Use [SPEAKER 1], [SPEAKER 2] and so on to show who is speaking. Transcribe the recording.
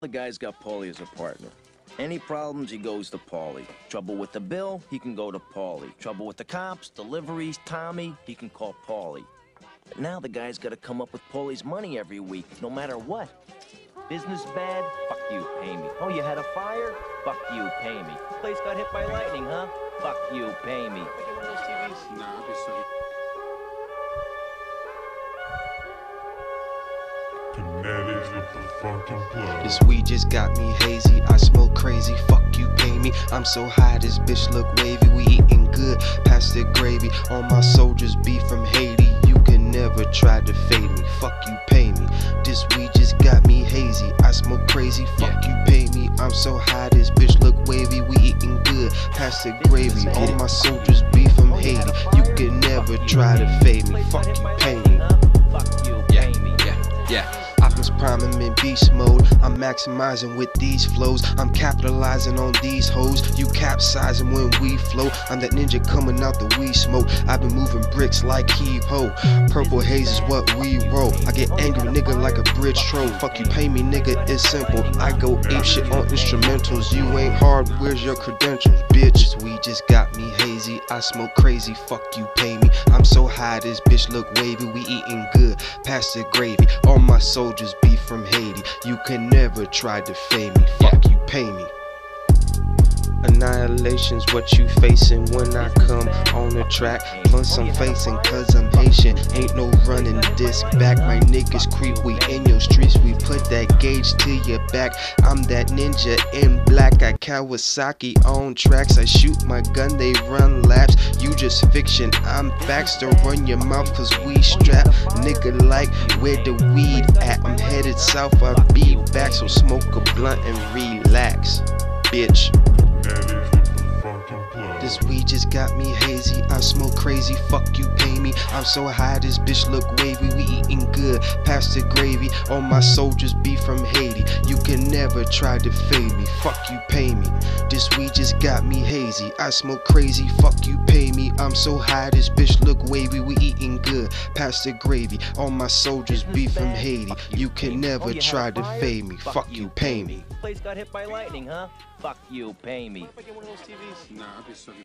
[SPEAKER 1] The guy's got Paulie as a partner. Any problems, he goes to Paulie. Trouble with the bill, he can go to Paulie. Trouble with the cops, deliveries, Tommy, he can call Paulie. But now the guy's got to come up with Paulie's money every week, no matter what. Business bad? Fuck you, pay me. Oh, you had a fire? Fuck you, pay me. Place got hit by lightning, huh? Fuck you, pay me.
[SPEAKER 2] Nah,
[SPEAKER 3] This weed just got me hazy. I smoke crazy. Fuck you, pay me. I'm so high, this bitch look wavy. We eating good, past the gravy. All my soldiers be from Haiti. You can never try to fade me. Fuck you, pay me. This weed just got me hazy. I smoke crazy. Fuck you, pay me. I'm so high, this bitch look wavy. We eating good, past the gravy. All my soldiers be from Haiti. You can never try to fade me. Fuck you, pay me.
[SPEAKER 1] Fuck you,
[SPEAKER 3] Yeah,
[SPEAKER 1] pay me.
[SPEAKER 3] yeah, yeah. Optimus Prime, I'm in beast mode. I'm maximizing with these flows. I'm capitalizing on these hoes. You capsizing when we flow. I'm that ninja coming out the weed smoke. I've been moving bricks like heave ho. Purple haze is what we roll. I get angry, nigga, like a bridge troll. Fuck you, pay me, nigga, it's simple. I go ape shit on instrumentals. You ain't hard, where's your credentials, bitch? We just got me hazy. I smoke crazy, fuck you, pay me. I'm so high, this bitch look wavy. We eating good, past the gravy. All my soldiers be from Haiti. You can never try to fade me. Fuck you, pay me. Annihilation's what you facing when I come on the track. Plus I'm facing cause I'm Haitian. Ain't no running this back. My niggas creep, we in your streets. We put that gauge to your back. I'm that ninja in black. I Kawasaki on tracks. I shoot my gun, they run laps. You just fiction, I'm facts. Don't run your mouth cause we strap. Nigga like where the weed at? I'm headed south, I'll be back. So smoke a blunt and relax. Bitch.
[SPEAKER 4] Fanatics with the fucking plug.
[SPEAKER 3] This weed just got me hazy. I smoke crazy. Fuck you, pay me. I'm so high, this bitch look wavy. We eating good, past the gravy. All my soldiers be from Haiti. You can never try to fade me. Fuck you, pay me. This weed just got me hazy. I smoke crazy. Fuck you, pay me. I'm so high, this bitch look wavy. We eating good, past the gravy. All my soldiers be from Haiti. You can never oh, try to fade me. Fuck you, pay me.
[SPEAKER 1] Place got hit by lightning, huh? Fuck you, pay me.
[SPEAKER 2] Nah, I'll be sorry.